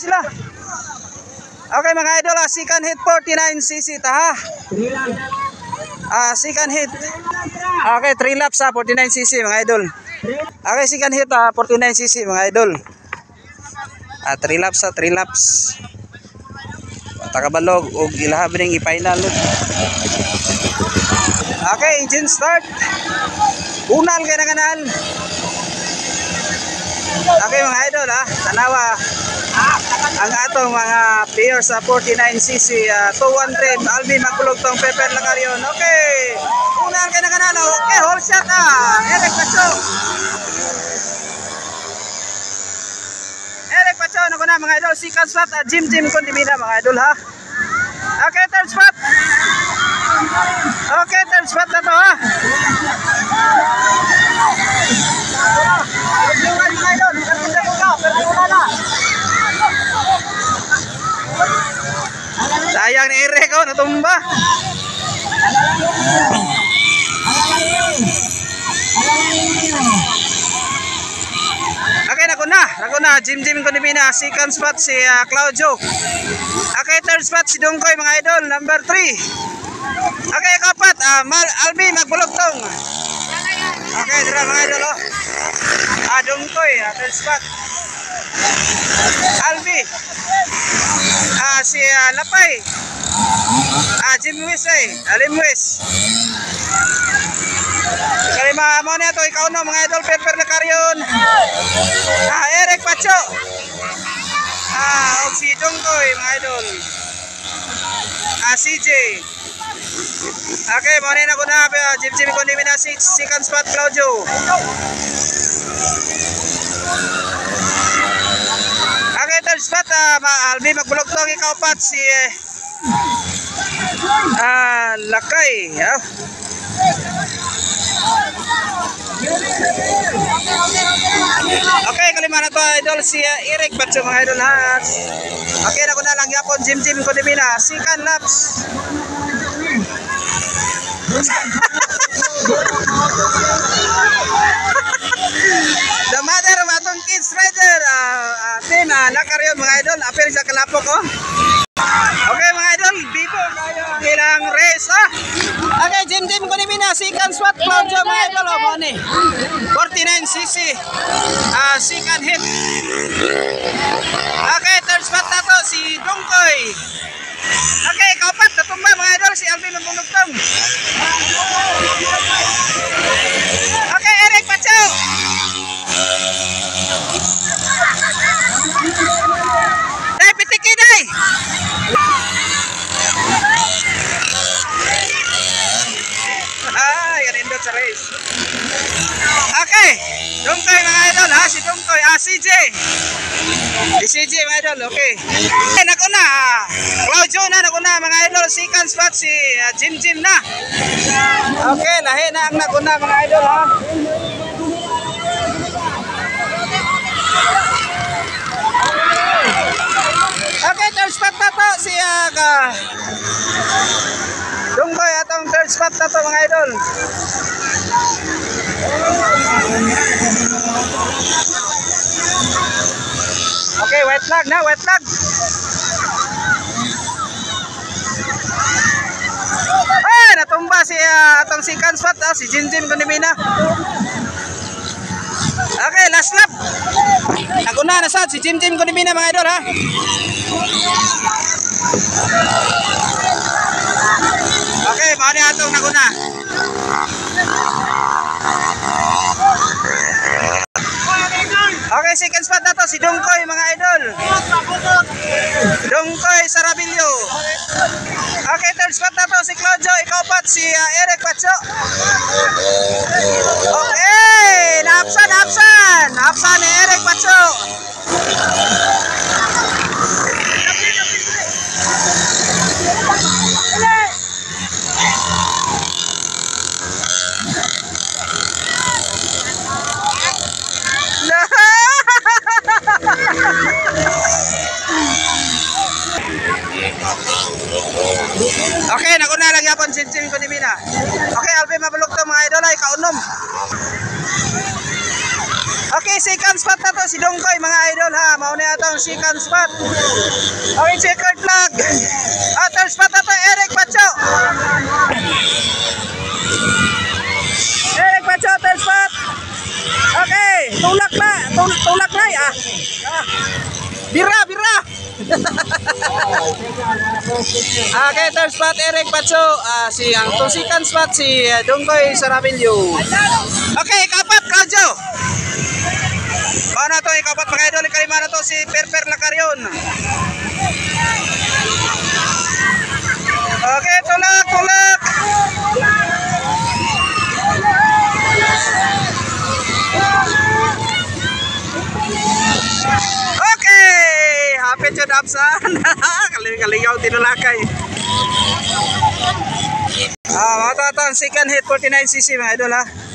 sila. Okay mga idol, ah, second hit 49cc ta ha. Ah, second hit. Okay, 3 laps ha, 49cc mga idol. Okay, second hit ah, 49cc mga idol. Ah, 3 laps ha, 3 laps. Takabalog og ilahab ning i-final. Okay, engine start. Unal kay nanganan. Okay mga idol ha, tanawa ang atong mga players sa 49cc uh, 200 Albi magkulog tong Pepper Lacaryon. Okay. Unal kay nanganan. Okay, hold shot ka. Eric Pacho. Eric Pacho na ko na mga idol. Second spot at Jim Jim Kondimina mga idol ha. Okay, third spot. Okay, third spot na to ha. Sayang ni Eric oh, natumba. Okay, nako na. Nako na. Jim Jim ko ni Mina. Second spot si uh, Claudio. Okay, third spot si Dungkoy mga idol. Number 3. Okay, kapat. Uh, Mal Albi, magbulog tong. Okay, tira mga idol. Oh. Ah, Dungkoy. Uh, third spot. Albi. Ah, si Lapay. Ah, Jim Wis eh. Alim Wis. Kaya mga mo na ito, ikaw no, mga idol, Pepper na karyon. Ah, Eric Pacho. Ah, si Dongkoy, mga idol. Ah, CJ. Okay, mo na ko na, uh, Jim Jim ko ni na 6, second spot, Claudio. Spot, ah, ma- Albi, magbulog to, ikaw pat, si eh, ah, Lakay. Ah. Okay, kalima to idol si uh, Eric Batso mga idol ha. Okay, na ko na lang yapon Jim Jim ko dimina. Second laps. apil sa kalapok oh. Okay mga idol, bibo kayo ang ilang race ha. Okay, Jim Jim ko ni Mina, second swat Claudio mga idol oh, mo ni. 49cc. Ah, second hit. Okay, third spot na to si Dongkoy. Okay, kapat natumba mga idol si Alvin Mabungugtong. Okay, race. Okay, Dungkoy mga idol ha, si Dungkoy, ah, CJ. Si CJ mga idol, okay. Eh, nako na, ah. Claudio na, nako na mga idol, second spot si ah, Jim Jim na. Okay, lahi na ang nako na mga idol ha. Okay, third spot na to si uh, ka... Dungkoy atong third spot na to mga idol. Okay, wet flag na, wet flag. Eh, natumba si ah, atong second spot ah, si Jinjin Kunimina. Okay, last lap. Naguna na sad si Jim Kunimina mga idol ha. Okay, ni atong naguna. Okay, second spot na to si Dongkoy mga idol. Dongkoy Sarabilyo. Okay, third spot na to si Claudio. Ikaw pat si uh, Eric Pacho. Okay, napsan, napsan. Napsan ni Eric Pacho. Okay, nakuna lang yapon sinsin ko ni Mina. Okay, Alvin mabulok to mga idol ay kaunom. Okay, second spot na to si Dongkoy mga idol ha. Mauna atong second spot. Okay, checkered flag. Ah, third spot na to Eric Pacho. Eric Pacho, third spot. Okay, tulak na. Tul tulak na. Ah. ah. Bira, bira. okay, third spot Eric Pacho. Ah, si ang to second spot si uh, Dongkoy Sarabilyo. Okay, kapat Claudio. Paano to ikapat mga idol, kalima na to si Perper Lacaryon. Okay, tulak, tulak. Okay, happy to Dabsan. Kaling-kaligaw tinulakay. Ah, uh, mata to ang second hit 49cc mga idol ha.